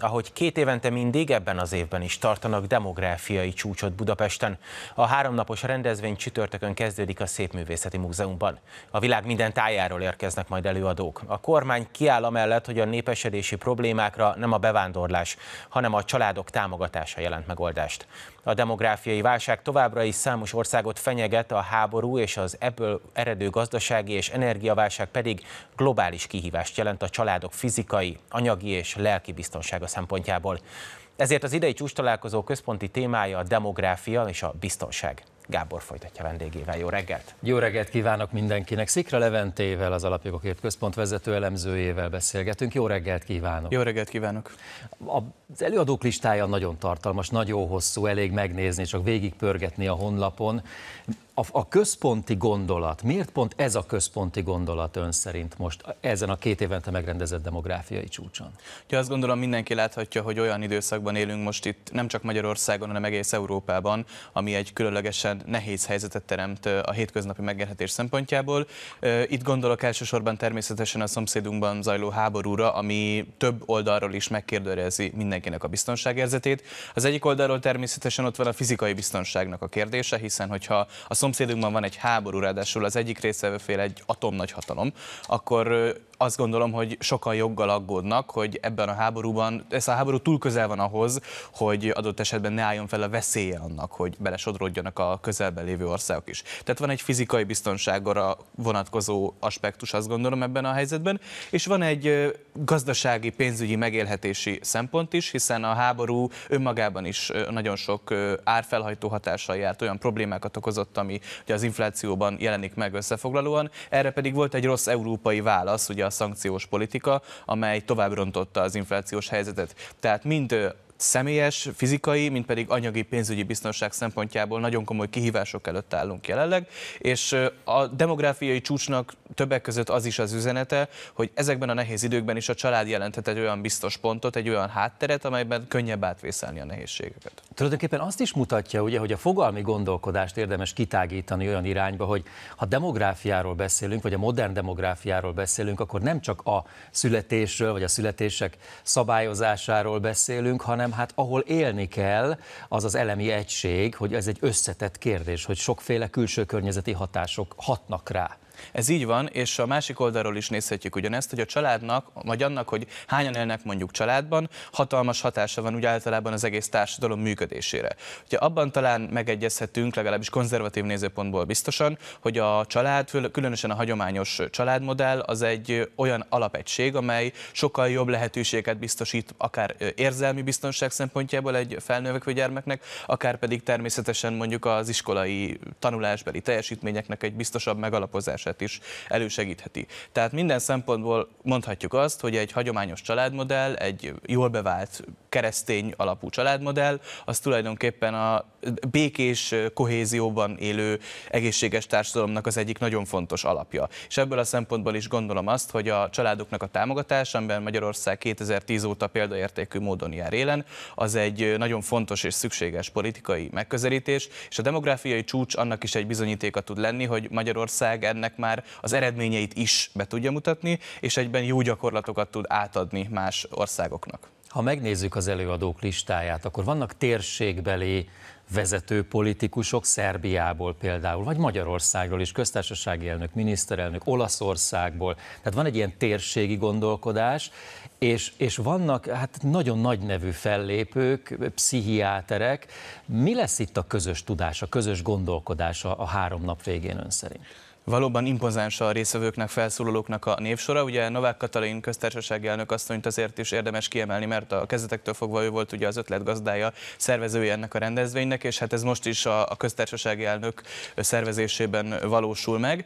Ahogy két évente mindig, ebben az évben is tartanak demográfiai csúcsot Budapesten. A háromnapos rendezvény csütörtökön kezdődik a Szépművészeti Múzeumban. A világ minden tájáról érkeznek majd előadók. A kormány kiáll amellett, hogy a népesedési problémákra nem a bevándorlás, hanem a családok támogatása jelent megoldást. A demográfiai válság továbbra is számos országot fenyeget, a háború és az ebből eredő gazdasági és energiaválság pedig globális kihívást jelent a családok fizikai, anyagi és lelki biztonsága szempontjából. Ezért az idei csúcs találkozó központi témája a demográfia és a biztonság. Gábor folytatja vendégével. Jó reggelt! Jó reggelt kívánok mindenkinek! Szikra Leventével, az Alapjogokért Központ vezető elemzőjével beszélgetünk. Jó reggelt kívánok! Jó reggelt kívánok! Az előadók listája nagyon tartalmas, nagyon hosszú, elég megnézni, csak végigpörgetni a honlapon a, a központi gondolat, miért pont ez a központi gondolat ön szerint most ezen a két évente megrendezett demográfiai csúcson? Ja, azt gondolom mindenki láthatja, hogy olyan időszakban élünk most itt nem csak Magyarországon, hanem egész Európában, ami egy különlegesen nehéz helyzetet teremt a hétköznapi megélhetés szempontjából. Itt gondolok elsősorban természetesen a szomszédunkban zajló háborúra, ami több oldalról is megkérdőjelezi mindenkinek a biztonságérzetét. Az egyik oldalról természetesen ott van a fizikai biztonságnak a kérdése, hiszen hogyha a szomszédunkban van egy háború, ráadásul az egyik részvevőfél egy atomnagyhatalom, akkor azt gondolom, hogy sokan joggal aggódnak, hogy ebben a háborúban, ez a háború túl közel van ahhoz, hogy adott esetben ne álljon fel a veszélye annak, hogy belesodródjanak a közelben lévő országok is. Tehát van egy fizikai biztonságra vonatkozó aspektus, azt gondolom ebben a helyzetben, és van egy gazdasági, pénzügyi megélhetési szempont is, hiszen a háború önmagában is nagyon sok árfelhajtó hatással járt, olyan problémákat okozott, ami ugye az inflációban jelenik meg összefoglalóan. Erre pedig volt egy rossz európai válasz, ugye a szankciós politika, amely tovább rontotta az inflációs helyzetet. Tehát mind személyes, fizikai, mint pedig anyagi pénzügyi biztonság szempontjából nagyon komoly kihívások előtt állunk jelenleg, és a demográfiai csúcsnak többek között az is az üzenete, hogy ezekben a nehéz időkben is a család jelenthet egy olyan biztos pontot, egy olyan hátteret, amelyben könnyebb átvészelni a nehézségeket. Tulajdonképpen azt is mutatja, ugye, hogy a fogalmi gondolkodást érdemes kitágítani olyan irányba, hogy ha demográfiáról beszélünk, vagy a modern demográfiáról beszélünk, akkor nem csak a születésről, vagy a születések szabályozásáról beszélünk, hanem hanem hát ahol élni kell, az az elemi egység, hogy ez egy összetett kérdés, hogy sokféle külső környezeti hatások hatnak rá. Ez így van, és a másik oldalról is nézhetjük ugyanezt, hogy a családnak, vagy annak, hogy hányan élnek mondjuk családban, hatalmas hatása van úgy általában az egész társadalom működésére. Ugye abban talán megegyezhetünk, legalábbis konzervatív nézőpontból biztosan, hogy a család, különösen a hagyományos családmodell az egy olyan alapegység, amely sokkal jobb lehetőséget biztosít akár érzelmi biztonság szempontjából egy felnövekvő gyermeknek, akár pedig természetesen mondjuk az iskolai tanulásbeli teljesítményeknek egy biztosabb megalapozását megvalósítását is elősegítheti. Tehát minden szempontból mondhatjuk azt, hogy egy hagyományos családmodell, egy jól bevált keresztény alapú családmodell, az tulajdonképpen a békés kohézióban élő egészséges társadalomnak az egyik nagyon fontos alapja. És ebből a szempontból is gondolom azt, hogy a családoknak a támogatása, amiben Magyarország 2010 óta példaértékű módon jár élen, az egy nagyon fontos és szükséges politikai megközelítés, és a demográfiai csúcs annak is egy bizonyítéka tud lenni, hogy Magyarország ennek már az eredményeit is be tudja mutatni, és egyben jó gyakorlatokat tud átadni más országoknak. Ha megnézzük az előadók listáját, akkor vannak térségbeli vezető politikusok Szerbiából például, vagy Magyarországról is, köztársasági elnök, miniszterelnök, Olaszországból. Tehát van egy ilyen térségi gondolkodás, és, és vannak hát nagyon nagy nevű fellépők, pszichiáterek. Mi lesz itt a közös tudás, a közös gondolkodás a három nap végén ön szerint? Valóban impozáns a részvevőknek, felszólalóknak a névsora. Ugye Novák Katalin köztársasági elnök asszonyt azért is érdemes kiemelni, mert a kezdetektől fogva ő volt ugye az ötletgazdája, szervezője ennek a rendezvénynek, és hát ez most is a, a köztársasági elnök szervezésében valósul meg.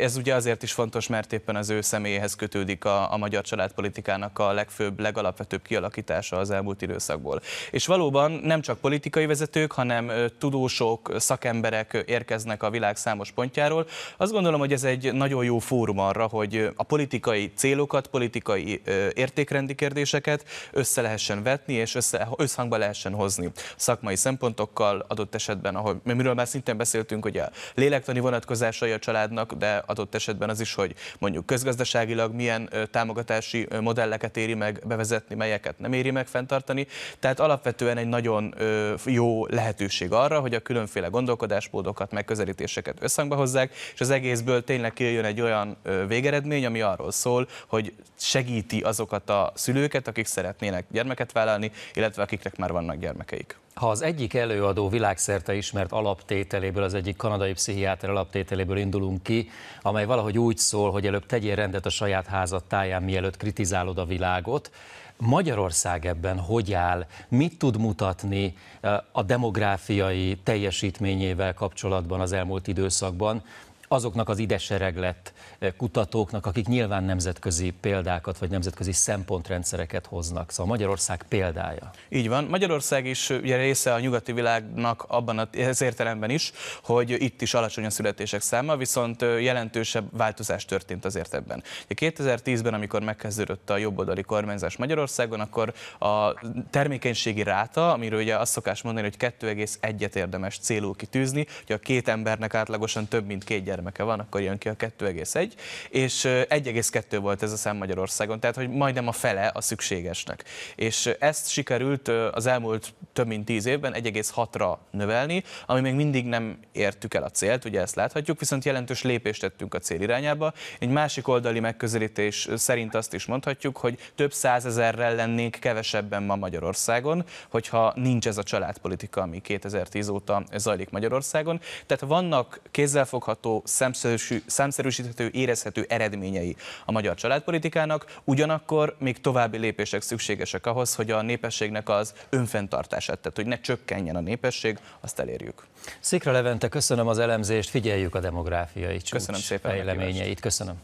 Ez ugye azért is fontos, mert éppen az ő személyéhez kötődik a, a magyar családpolitikának a legfőbb, legalapvetőbb kialakítása az elmúlt időszakból. És valóban nem csak politikai vezetők, hanem tudósok, szakemberek érkeznek a világ számos pontjáról. Azt gondolom, hogy ez egy nagyon jó fórum arra, hogy a politikai célokat, politikai értékrendi kérdéseket össze lehessen vetni, és össze, összhangba lehessen hozni szakmai szempontokkal, adott esetben, ahol, miről már szintén beszéltünk, hogy a lélektani vonatkozásai a családnak, de adott esetben az is, hogy mondjuk közgazdaságilag milyen támogatási modelleket éri meg bevezetni, melyeket nem éri meg fenntartani. Tehát alapvetően egy nagyon jó lehetőség arra, hogy a különféle gondolkodásmódokat, megközelítéseket összhangba hozzák, és az egészből tényleg kijön egy olyan végeredmény, ami arról szól, hogy segíti azokat a szülőket, akik szeretnének gyermeket vállalni, illetve akiknek már vannak gyermekeik. Ha az egyik előadó világszerte ismert alaptételéből, az egyik kanadai pszichiáter alaptételéből indulunk ki, amely valahogy úgy szól, hogy előbb tegyél rendet a saját házad táján, mielőtt kritizálod a világot, Magyarország ebben hogy áll, mit tud mutatni a demográfiai teljesítményével kapcsolatban az elmúlt időszakban, azoknak az ide sereglett eh, kutatóknak, akik nyilván nemzetközi példákat vagy nemzetközi szempontrendszereket hoznak. Szóval Magyarország példája. Így van. Magyarország is ugye része a nyugati világnak abban az értelemben is, hogy itt is alacsony a születések száma, viszont jelentősebb változás történt azért ebben. 2010-ben, amikor megkezdődött a jobboldali kormányzás Magyarországon, akkor a termékenységi ráta, amiről ugye azt szokás mondani, hogy 2,1-et érdemes célul kitűzni, hogy a két embernek átlagosan több mint két gyermeke van, akkor jön ki a 2,1, és 1,2 volt ez a szám Magyarországon, tehát hogy majdnem a fele a szükségesnek. És ezt sikerült az elmúlt több mint 10 évben 1,6-ra növelni, ami még mindig nem értük el a célt, ugye ezt láthatjuk, viszont jelentős lépést tettünk a cél irányába. Egy másik oldali megközelítés szerint azt is mondhatjuk, hogy több százezerrel lennénk kevesebben ma Magyarországon, hogyha nincs ez a családpolitika, ami 2010 óta zajlik Magyarországon. Tehát vannak kézzelfogható számszerűsíthető, érezhető eredményei a magyar családpolitikának, ugyanakkor még további lépések szükségesek ahhoz, hogy a népességnek az önfenntartását, tehát hogy ne csökkenjen a népesség, azt elérjük. Szikra Levente, köszönöm az elemzést, figyeljük a demográfiai csúcs köszönöm szépen fejleményeit. Köszönöm.